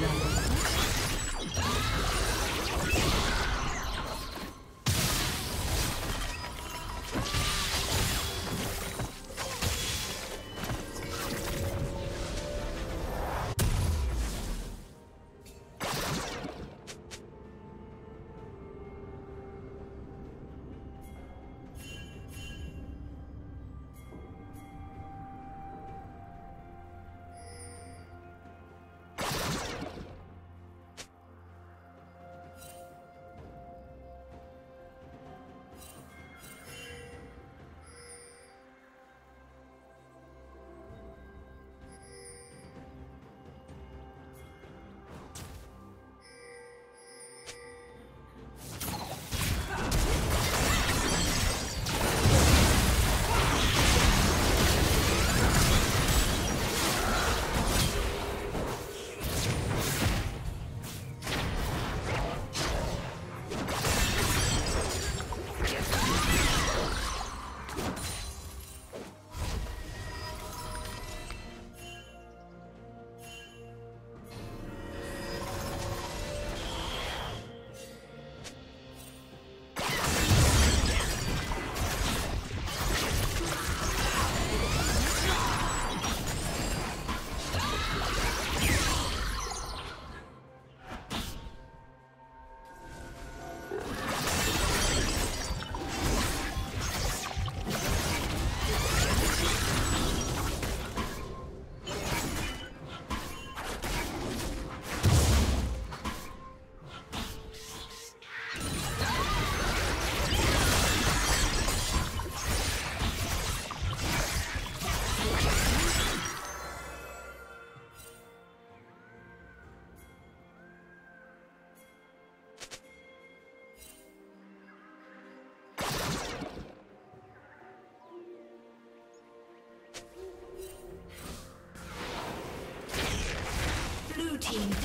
Não.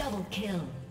Double kill.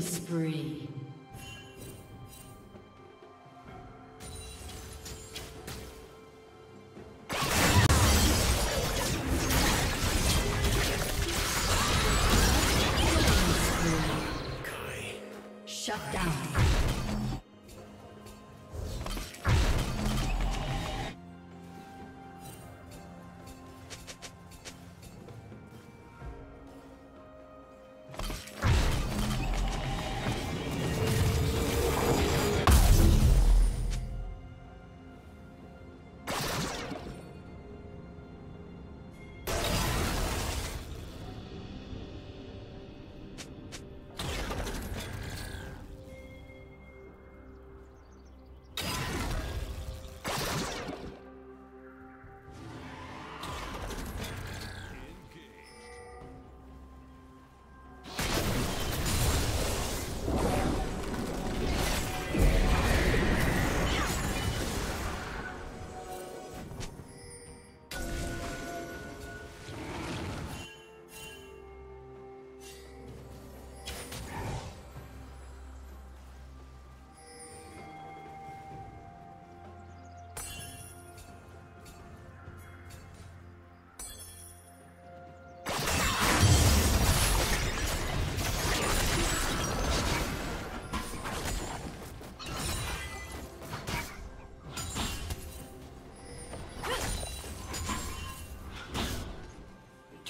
Spree.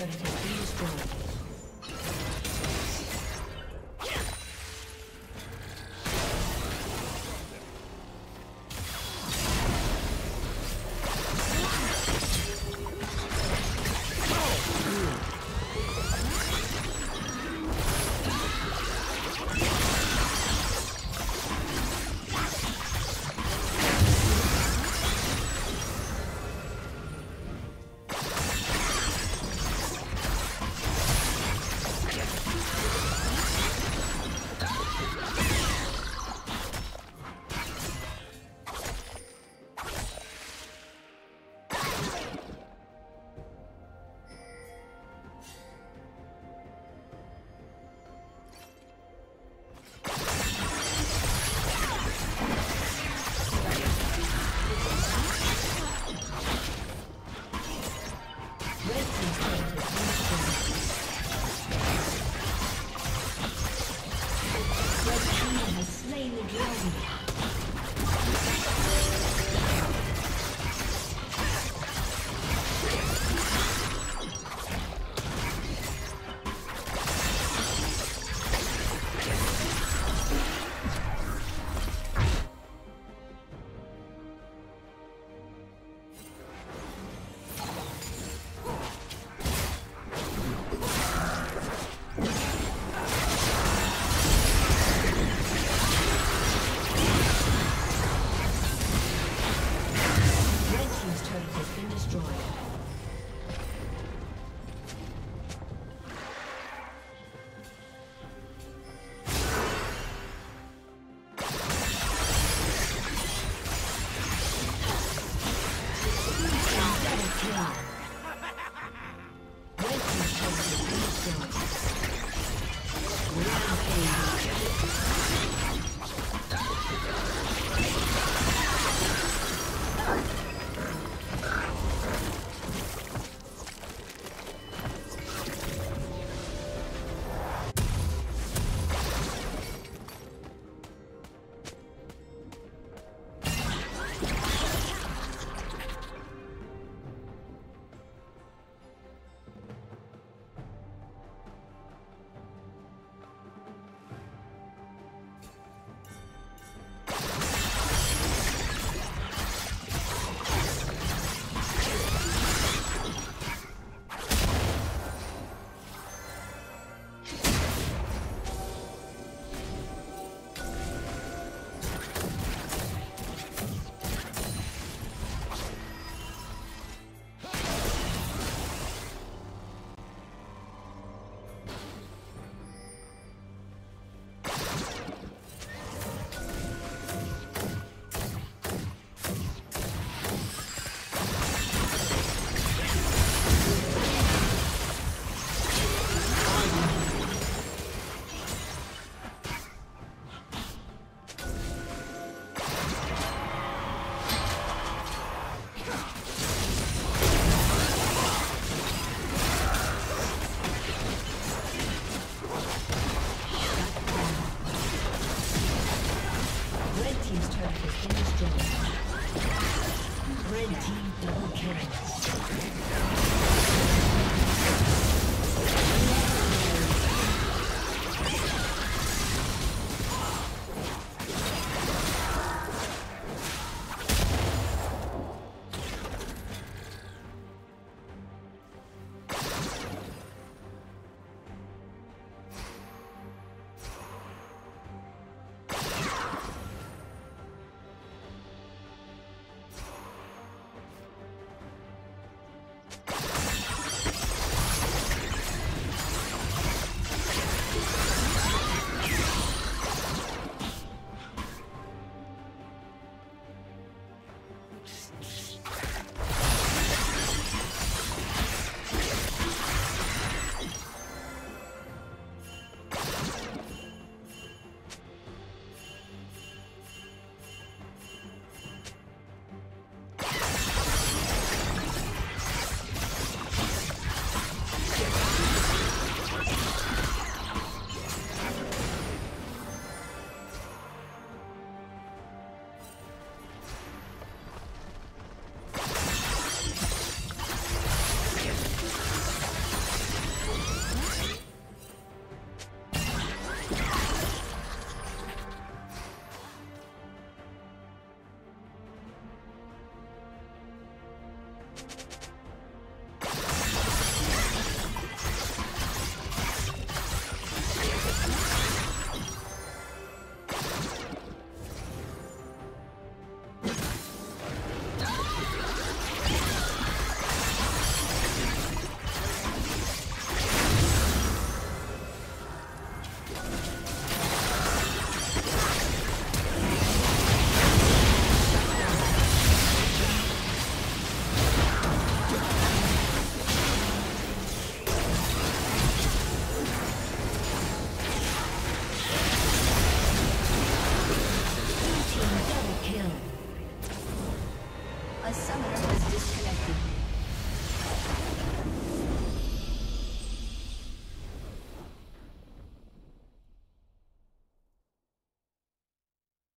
Slain